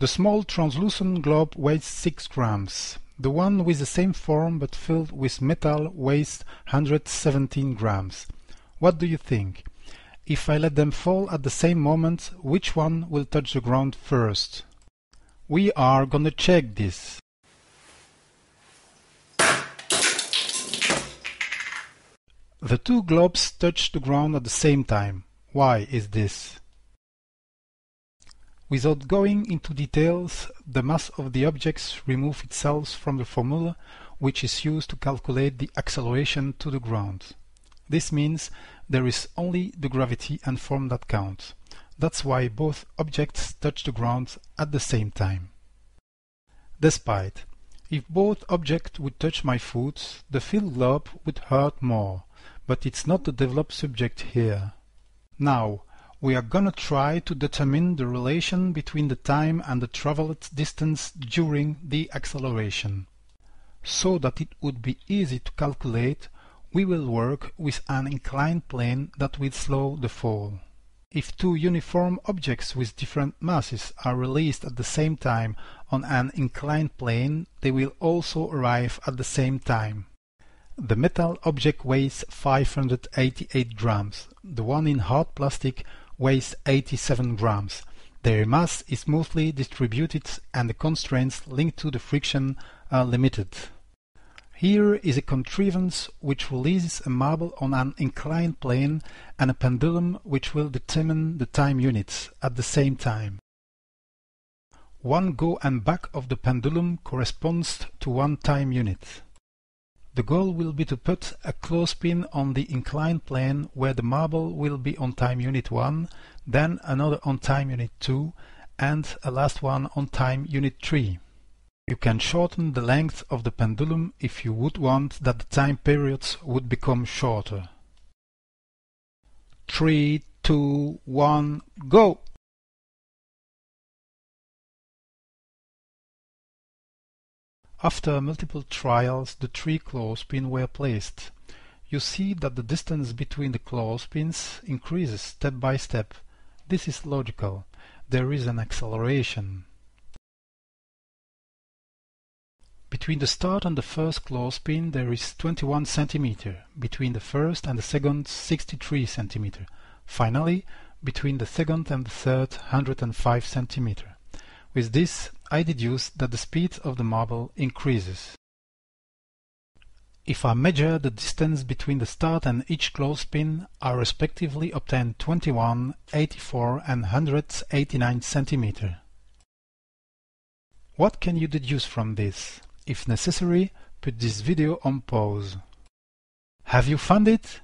The small translucent globe weighs 6 grams. The one with the same form but filled with metal weighs 117 grams. What do you think? If I let them fall at the same moment, which one will touch the ground first? We are gonna check this. The two globes touch the ground at the same time. Why is this? Without going into details, the mass of the objects removes itself from the formula which is used to calculate the acceleration to the ground. This means there is only the gravity and form that count. That's why both objects touch the ground at the same time. Despite, if both objects would touch my foot, the filled globe would hurt more, but it's not the developed subject here. Now, we are gonna try to determine the relation between the time and the traveled distance during the acceleration. So that it would be easy to calculate, we will work with an inclined plane that will slow the fall. If two uniform objects with different masses are released at the same time on an inclined plane, they will also arrive at the same time. The metal object weighs 588 grams. The one in hard plastic weighs 87 grams. Their mass is smoothly distributed and the constraints linked to the friction are limited. Here is a contrivance which releases a marble on an inclined plane and a pendulum which will determine the time units at the same time. One go and back of the pendulum corresponds to one time unit. The goal will be to put a clothespin on the inclined plane where the marble will be on time unit 1, then another on time unit 2, and a last one on time unit 3. You can shorten the length of the pendulum if you would want that the time periods would become shorter. 3, 2, 1, go! After multiple trials the three clothespins were placed. You see that the distance between the clothespins increases step by step. This is logical. There is an acceleration. Between the start and the first clothespin there is 21 cm, between the first and the second 63 cm. Finally, between the second and the third 105 cm. With this I deduce that the speed of the marble increases. If I measure the distance between the start and each clothespin, I respectively obtain 21, 84 and 189 cm. What can you deduce from this? If necessary, put this video on pause. Have you found it?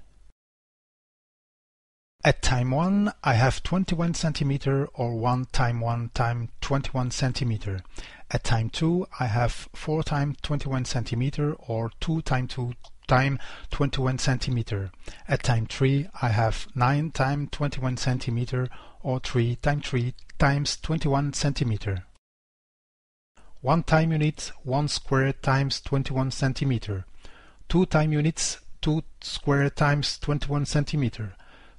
At time 1 I have 21 cm or 1 time 1 time 21 cm. At time 2 I have 4 time 21 cm or 2 time 2 time 21 cm. At time 3 I have 9 time 21 cm or 3 time 3 times 21 cm. 1 time unit 1 square times 21 cm. 2 time units 2 square times 21 cm.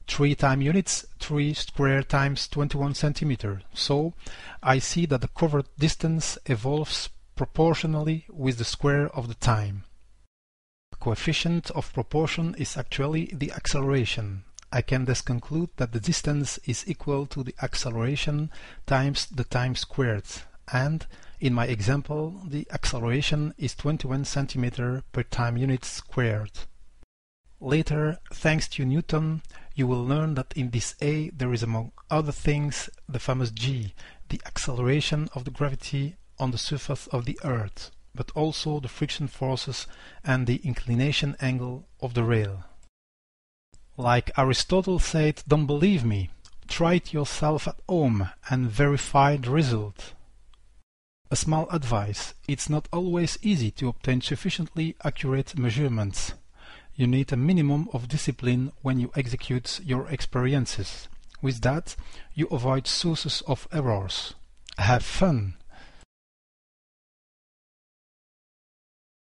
3 time units 3 square times 21 centimeter. So I see that the covered distance evolves proportionally with the square of the time. The coefficient of proportion is actually the acceleration. I can thus conclude that the distance is equal to the acceleration times the time squared, and in my example the acceleration is 21 centimeter per time unit squared. Later, thanks to Newton, you will learn that in this A there is among other things the famous g, the acceleration of the gravity on the surface of the earth, but also the friction forces and the inclination angle of the rail. Like Aristotle said, don't believe me, try it yourself at home and verify the result. A small advice, it's not always easy to obtain sufficiently accurate measurements. You need a minimum of discipline when you execute your experiences. With that, you avoid sources of errors. Have fun!